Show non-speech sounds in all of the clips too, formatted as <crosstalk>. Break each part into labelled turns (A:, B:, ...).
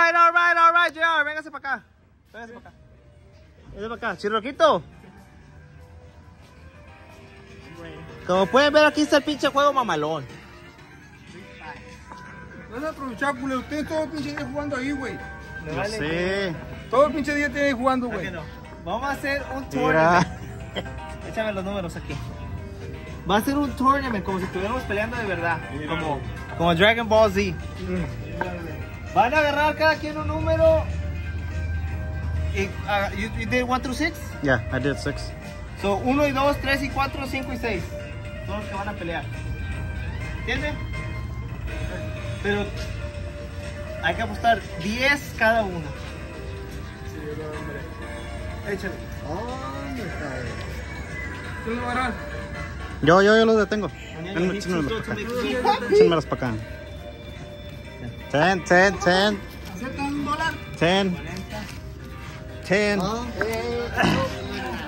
A: right, all right, all right, JR, véngase para acá. Véngase para acá. Véngase para acá, chirroquito. Como pueden ver, aquí está el pinche juego mamalón.
B: No se aprovechar, culé. Ustedes todo el pinche día jugando ahí, güey.
A: Yo sé.
B: Todo el pinche día tienen jugando,
A: ¿Por
B: güey.
A: no? Vamos a hacer un tournament. <laughs> Échame los números aquí. Va a ser un tournament como si estuviéramos peleando de verdad. Como, como Dragon Ball Z. Van a agarrar cada quien un número. Y, ah, you, you did 1 through 6?
C: Yeah, I did six.
A: So 1 y 2, 3 y 4, 5 y 6. Son los que van a pelear. ¿Entienden? Pero hay que apostar 10 cada uno. Échale.
B: ¿Quién lo va a agarrar?
C: Yo, yo, yo los detengo. Échenmelos para acá.
A: It equal.
C: Échenmelos para acá. Ten, ten, ten,
B: ¿Aceptan un dólar?
C: ten, ten.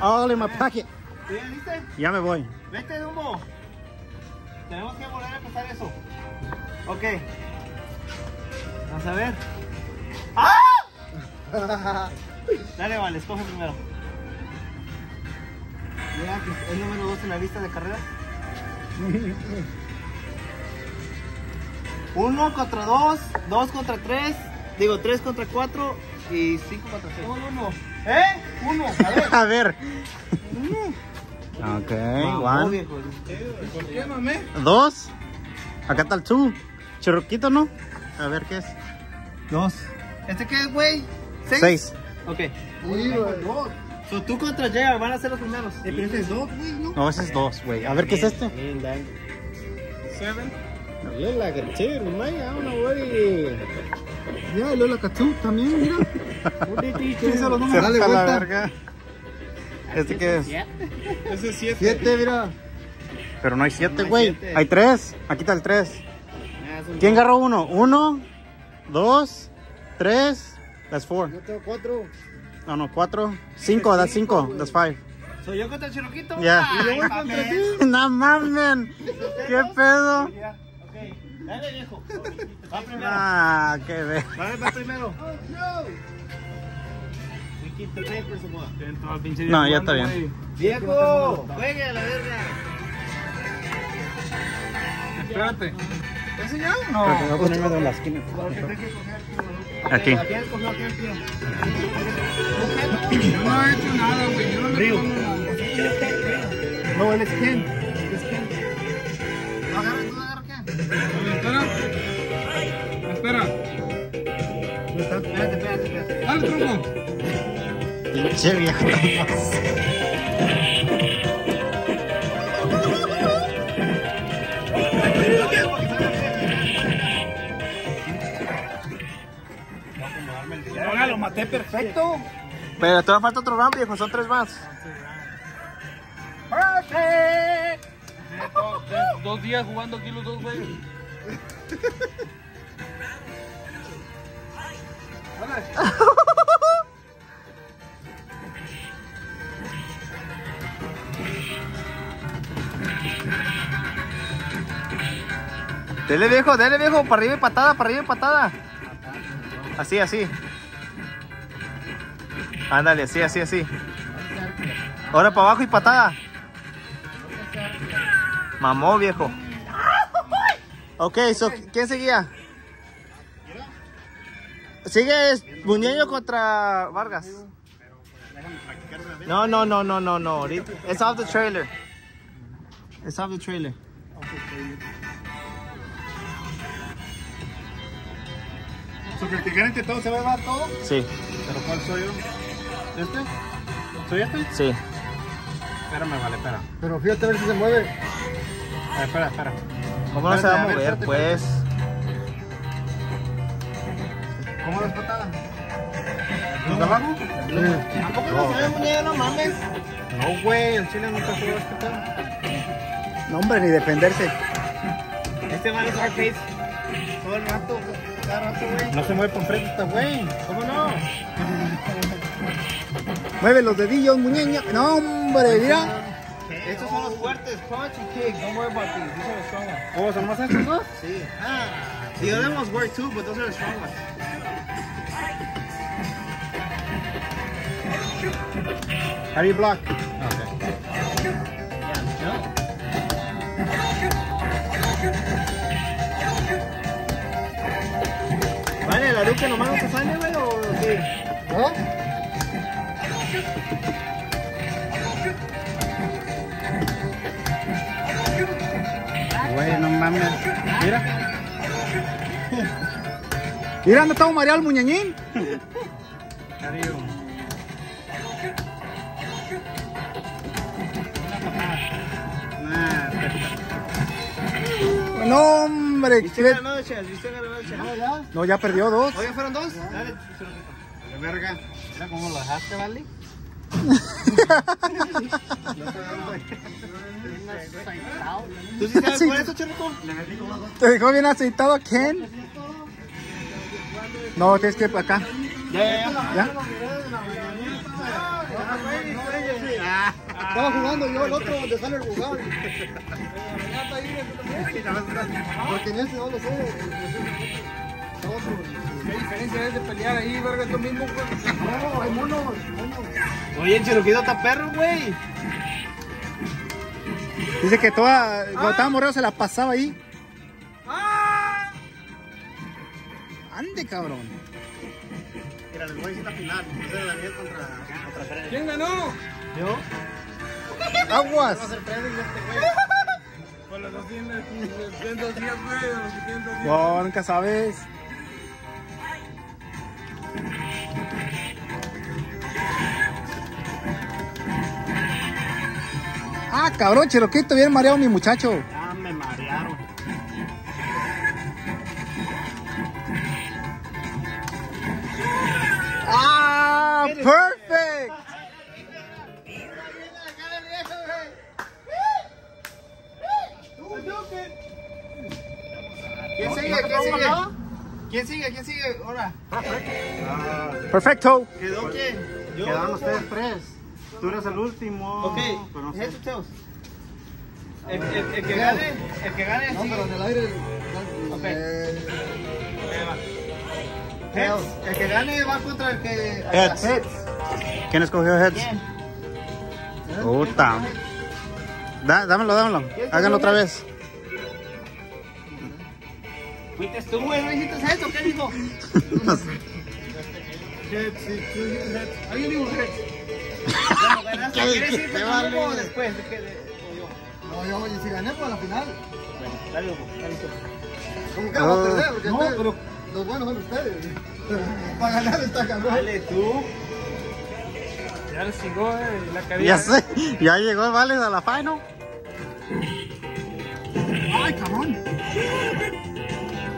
C: All in my pocket.
A: ¿Sí, ya viste?
C: Ya me voy.
A: Vete de humo. Tenemos que volver a empezar eso. Ok. Vamos a ver. ¡Ah! Dale, vale, escoge primero. Mira es el número 2 en la lista de carrera. Uno contra dos, dos contra tres, digo tres contra cuatro y cinco contra seis. uno. ¿Eh? Uno. A ver. <laughs>
C: A ver. Ok, one.
B: ¿Por qué, mamé?
C: Dos. Acá está el two. Churruquito, ¿no? A ver qué es.
A: Dos. ¿Este qué es, güey?
C: Seis.
A: Ok.
B: Uy, dos.
A: So, tú contra Jay van a ser los primeros.
B: Eh, pero este es dos, güey, ¿no?
C: No, ese es dos, güey. A ver qué es este.
B: Seven.
C: Look like a chill, man. I don't know what it
B: Ya, Lola Katsu también, mira. <laughs> ¿Qué dice los
C: Se
B: números? Dale
C: la
B: vuelta.
C: verga. ¿Este qué es?
B: Ese es siete. Siete, mira.
C: Pero no hay siete,
A: No hay
C: güey.
A: siete.
C: Hay tres. Aquí está el tres. ¿Quién agarró uno? Uno, dos, tres. That's four.
B: Yo tengo cuatro.
C: No, no, cuatro. Cinco, that's cinco. That's five.
A: Soy yo contra el Chiroquito.
C: Ya.
A: Ay,
B: Y yo voy
A: mames.
B: contra <laughs> ti.
C: no mames. ¿Qué pedo?
A: Dale, viejo. Va primero.
C: Ah, qué ve.
A: Vale, va primero. We keep the papers or what?
C: No, ya está bien.
A: Viejo, juegue a la verga.
B: Espérate. ¿Ese ya?
C: Espérate,
B: No.
C: voy a ponerme de la esquina. Aquí.
A: ¿A quién escogió? ¿A quién escogió?
B: Yo no he hecho nada, güey. Yo no le pongo nada.
A: No, él es Ken.
B: Dale, tronco.
C: Pinche viejo.
A: Oiga, lo maté perfecto. Pero todavía falta otro round, viejo. Son tres más. Perfect.
B: Dos días jugando aquí los dos, güey. <laughs>
A: Dele viejo, dele viejo, para arriba y patada, para arriba y patada. Así, así. Ándale, así, así, así. Ahora para abajo y patada. Mamó, viejo. Ok, so, ¿quién seguía? Sigue Buñeño contra Vargas. No, no, no, no, no, no. It's off the trailer. It's off the trailer.
B: ¿Su practicante todo se va a dar todo?
A: Sí,
B: ¿Pero cuál soy yo? ¿Este? ¿Soy este?
A: sí.
B: Espérame, vale, espera. Pero fíjate a ver si se mueve. espera, espera.
A: ¿Cómo no se va a
B: a ver,
A: mover,
B: espérate,
A: pues?
B: ¿Cómo las patadas? ¿Los de abajo?
A: ¿Tampoco no se ve muñeco, no mames?
B: No, güey, el chile nunca se va a este.
C: No, hombre, ni defenderse.
A: Este man es hard pace. Todo el rato,
B: no se mueve por frente, güey.
A: ¿Cómo no?
C: Mueve los dedillos, muñeña. No, hombre, mira.
A: Estos son los fuertes, punch y kick. Don't worry about these. These are the strong ones.
B: Oh, ¿son más estos dos?
A: Sí. Ah, the other ones work too, pues but those are the strong ones.
C: How do you block?
A: Okay. Yeah. Duque nomás no se sale, güey, o?
D: ¿No?
C: Güey, no mames. Mira. Mira, anda todo mareado el muñeñín. No,
D: No, ya.
C: No, ya perdió dos.
A: Oye, ¿fueron dos? Dale.
D: De verga.
A: Mira cómo lo dejaste, ¿vale? ¿Tú sí sabes eso?
C: ¿Te dejó bien aceitado Ken? No, tienes que ir para acá.
A: Ya, ya, ya.
C: ¿Ya?
D: Estaba jugando yo el otro donde sale el jugador. Porque en ese no lo sé.
E: ¿Qué diferencia es de pelear ahí, verga, tú mismo, pues?
D: No, hay monos, monos.
A: Oye, el está perro, güey.
C: Dice que toda, cuando estaba moreno se la pasaba ahí. Ande, cabrón.
D: Mira, les voy a decir la final. Daniel contra, contra Freddy.
E: ¿Quién ganó?
A: ¿Yo?
C: Aguas.
D: Va a ser Freddy y güey.
E: Con los 200, 200 días, güey, los 200 días.
C: No, nunca sabes. Ah, cabrón, Cheroquito, bien mareado mi muchacho.
A: ¿Quién sigue? ¿Quién sigue? ¿Quién sigue? ¿Quién sigue? Ahora.
C: Perfecto.
A: ¿Quedó quién? Yo.
D: Quedaron ustedes tres. Tú eres el último.
A: Ok,
D: Pero no sé.
A: head to tails. El, el, el que gane, el que gane
D: No,
A: sigue.
D: pero en el aire.
A: Ok.
D: Eh,
A: Heads. El que gane va contra el que.
C: Heads. ¿Quién escogió heads?
A: ¿Quién?
C: Puta. Da- dámelo, dámelo. Háganlo otra vez.
A: ¿Fuiste tú, güey? ¿No hiciste eso? ¿Qué dijo?
D: sí, tú.
A: Alguien dijo heads. Bueno, ganaste.
C: ¿Qué-
A: ¿Quieres
C: qué
A: ir
C: te
A: primero
C: vale?
A: o después? ¿De qué? De, o yo.
D: No, yo, y si gané, pues a la final.
A: Bueno, dale, loco, dale, loco.
D: ¿Cómo que vamos a perder? Porque
A: No,
D: ustedes-
A: pero-
D: Los buenos son ustedes. <laughs> Para ganar está cabrón.
A: Dale tú.
E: Ya le chingó, eh, la carilla.
C: Ya sé, ya llegó el Vales a la final. Ay, cabrón.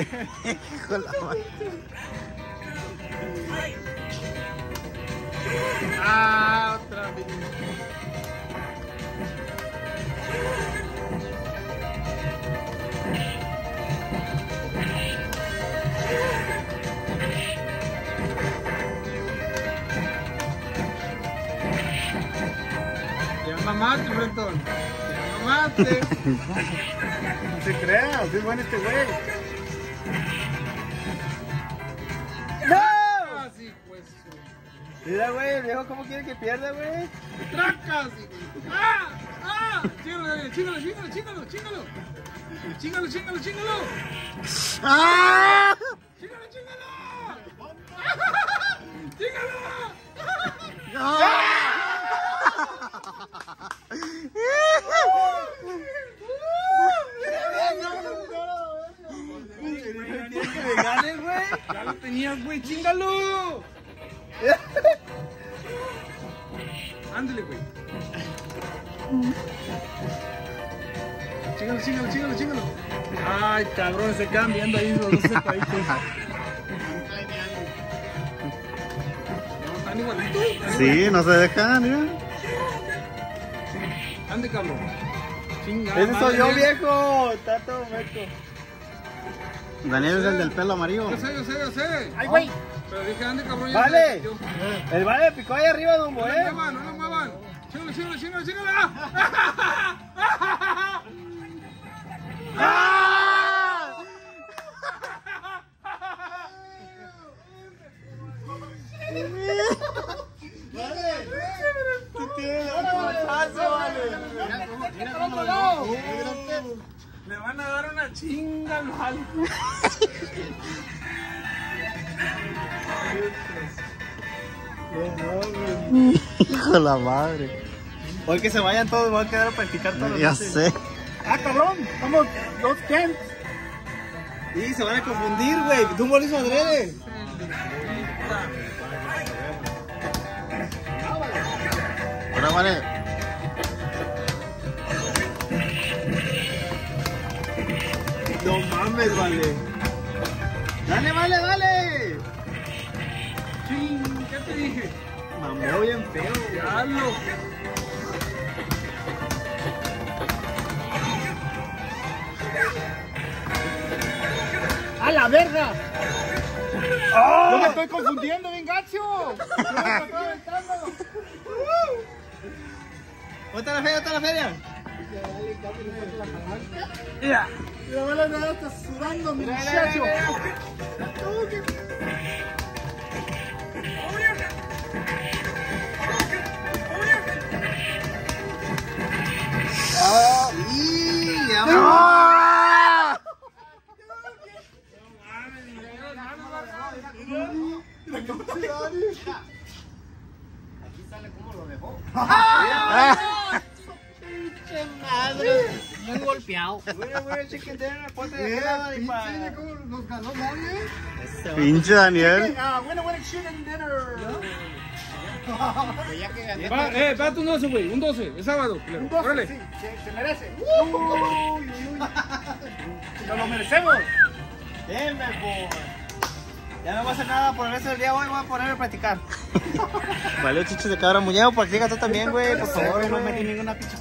C: Hijo la madre.
E: Ah, otra vez. Ya mamaste, Bretón. Ya mamaste. <laughs>
D: No se crea, es bueno este güey.
A: Mira, güey, el viejo, ¿cómo quiere que pierda, güey?
E: ¡Tracas! ¡Ah! ¡Ah! Chíngalo, chíngalo, chíngalo, chíngalo, chíngalo. Chíngalo, chíngalo, chíngalo.
C: ¡Ah!
E: Chíngalo, chíngalo, chíngalo, chíngalo. Ay, cabrón, se quedan viendo ahí los dos <laughs> sentaditos. ¿Están igualitos?
C: Sí, no se dejan, mira.
E: Ande, cabrón. Chingada
A: Ese soy yo, viejo. Está todo meco.
C: Daniel es el del pelo amarillo.
E: Yo sé, yo sé, yo sé.
A: Ay, güey.
E: Pero dije, ande, cabrón.
A: Vale. El vale picó ahí arriba, Dumbo,
E: No lo muevan, no lo muevan. Chíngale, chíngale, chíngale, chíngale. Le van a dar una chinga al vale.
C: Hijo de la madre.
A: Hoy que se vayan todos, voy a quedar a practicar todos
C: Ya sé.
B: Ah, cabrón, estamos los Kent.
A: Y se van a confundir, güey. Dumbo lo hizo adrede.
C: Ahora vale.
A: No mames, vale. Dale, vale, dale.
E: Ching, ¿qué te dije?
A: Mamó bien feo.
E: Diablo.
B: ¡A la verga! Yo me estoy confundiendo, bien gacho. <laughs>
A: ¿Dónde está la feria? ¿Dónde está la feria?
B: Mira, vale, nada, está sudando, mi muchacho.
A: ¡Y mira, chicken dinner, ponte de
B: Eh,
A: aquel lado y pa-
B: ¿cómo nos ganó nadie?
C: Pinche Daniel.
B: Ah, bueno, bueno, chicken dinner.
E: Va, eh, date un 12, güey. Un 12. Es sábado.
B: Un doce,
E: Órale.
B: sí, se, se merece. Uy, uy, uy. <laughs> Nos lo merecemos.
A: Denme, boy. Ya no voy a hacer nada por el resto del día. Hoy voy a ponerme a practicar. <laughs>
C: Vale, chichis de cabra muñeco, practica tú también, güey, por favor,
A: No
C: güey.
A: metí ninguna pinche